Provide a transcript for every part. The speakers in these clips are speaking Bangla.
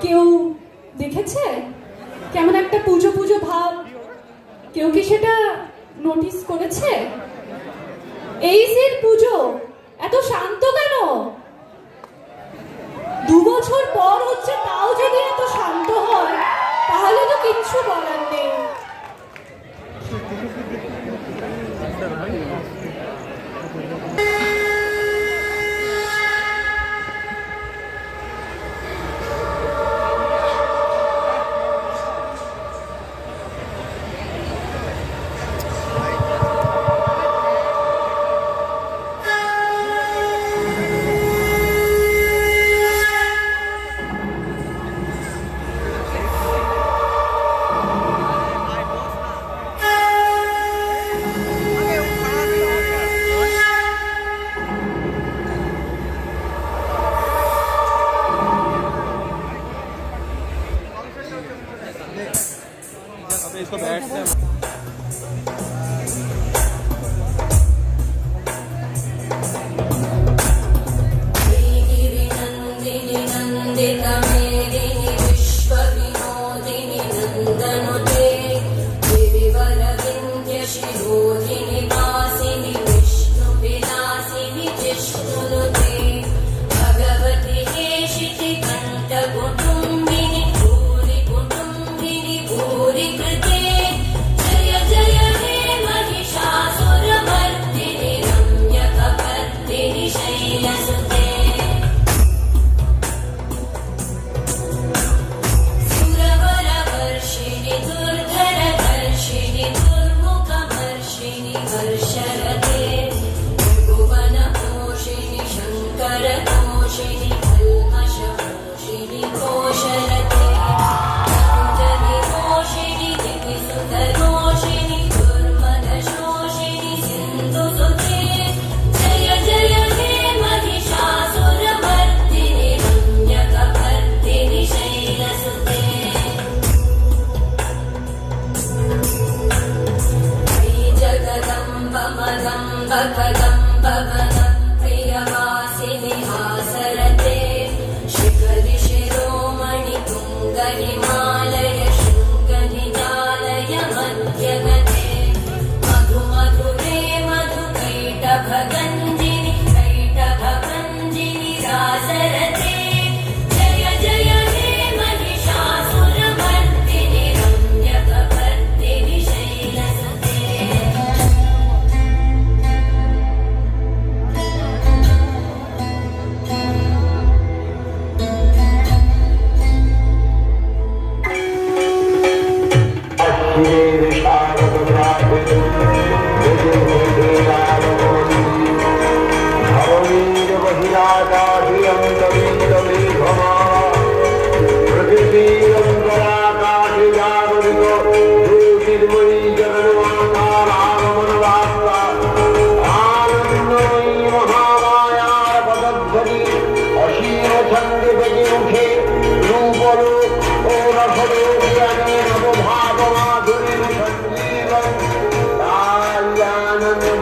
কেউ দেখেছে? কেমন একটা পুজো পুজো ভাব? কেউ কি সেটা নোটিস করেছে? এই যে পুজো এত শান্ত কেন? দু বছর পর হচ্ছে रशि Hare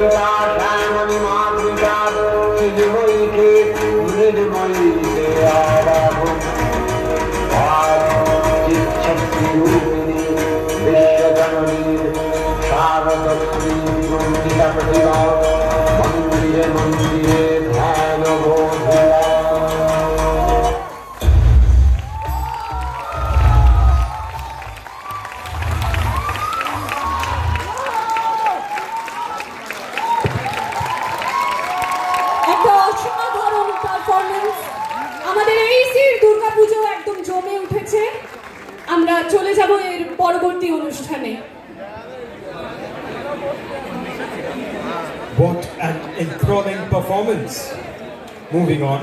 মন্দিরে সির দুর্গাপুজো একদম জমে উঠেছে আমরা চলে যাব এর পরবর্তী অনুষ্ঠানে What an enthralling performance! Moving on,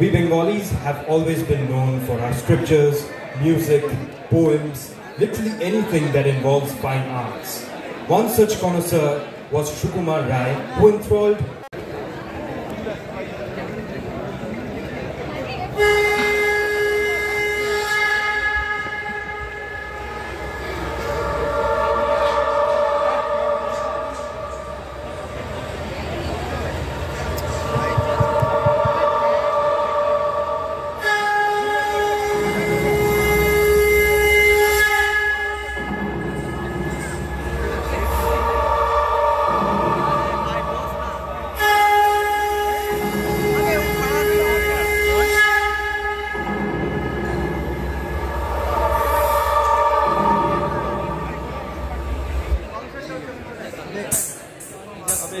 we Bengalis have always been known for our scriptures, music, poems, literally anything that involves fine arts. One such connoisseur was Shukumar Rai, who enthralled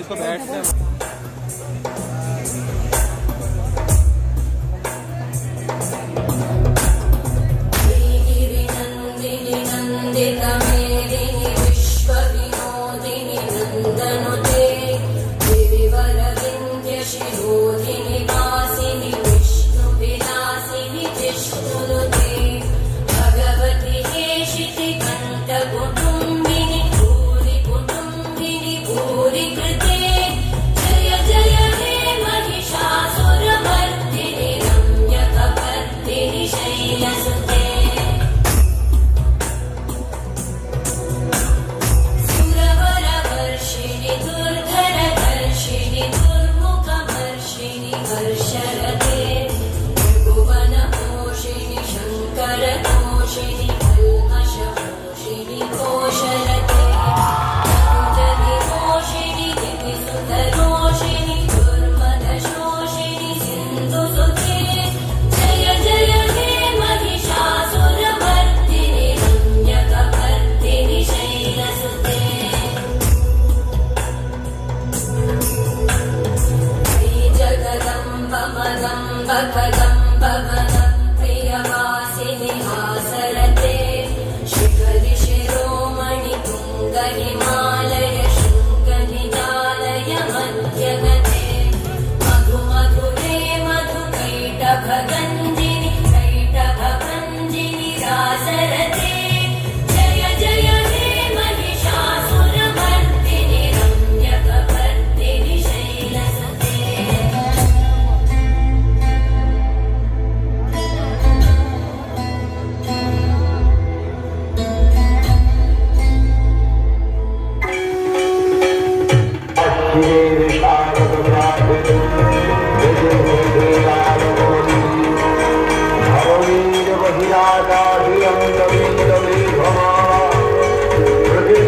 इसको बैठ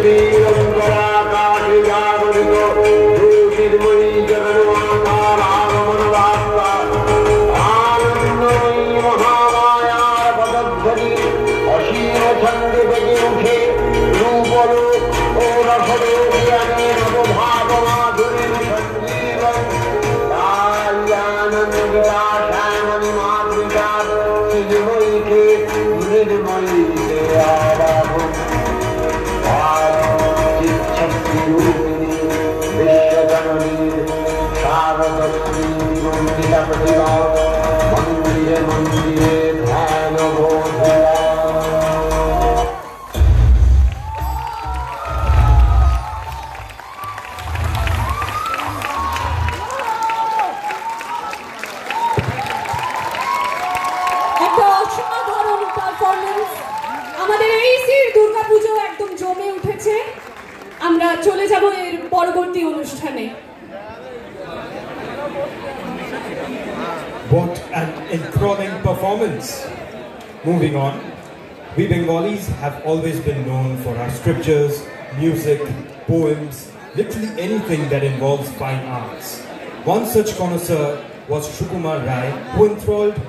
वीरं पराकाशि यावदितो दूषिर्मुनि মন্দিরা প্রতিভা মন্দিরে মন্দিরে একটা অসাধারণ আমাদের এই সির দুর্গাপুজো একদম জমে উঠেছে। আমরা চলে যাব এর পরবর্তী অনুষ্ঠানে। What an enthralling performance! Moving on, we Bengalis have always been known for our scriptures, music, poems, literally anything that involves fine arts. One such connoisseur was Shukumar Rai, who enthralled